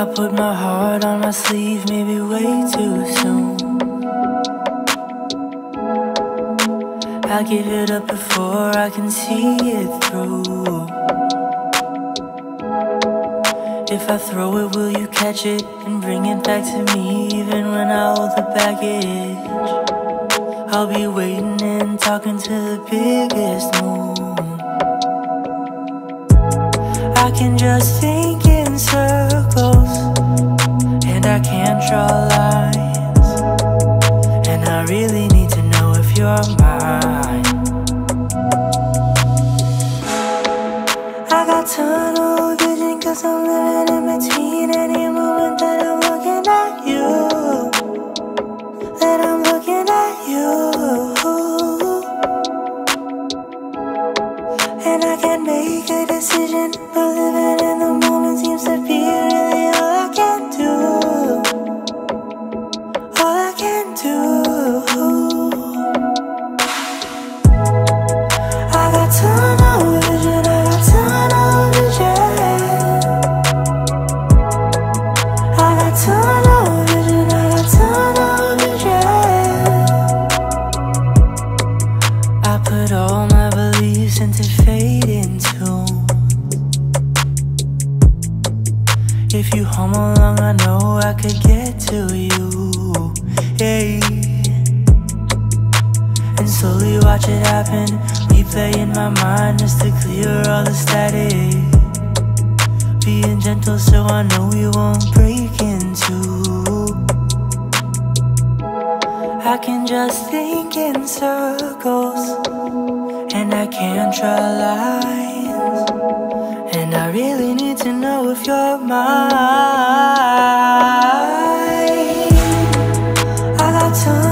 I put my heart on my sleeve, maybe way too soon. I give it up before I can see it through. If I throw it, will you catch it and bring it back to me? Even when I hold the baggage, I'll be waiting and talking to the biggest moon. I can just think I got tunnel vision, cause I'm living in between any moment that I'm looking at you. That I'm looking at you. And I can't make a decision, beliefs into fading tune. If you hum along, I know I could get to you. Hey. And slowly watch it happen. Replay in my mind just to clear all the static. Being gentle so I know we won't break into. I can just think in circles, and I can't draw lines. And I really need to know if you're mine. I got time.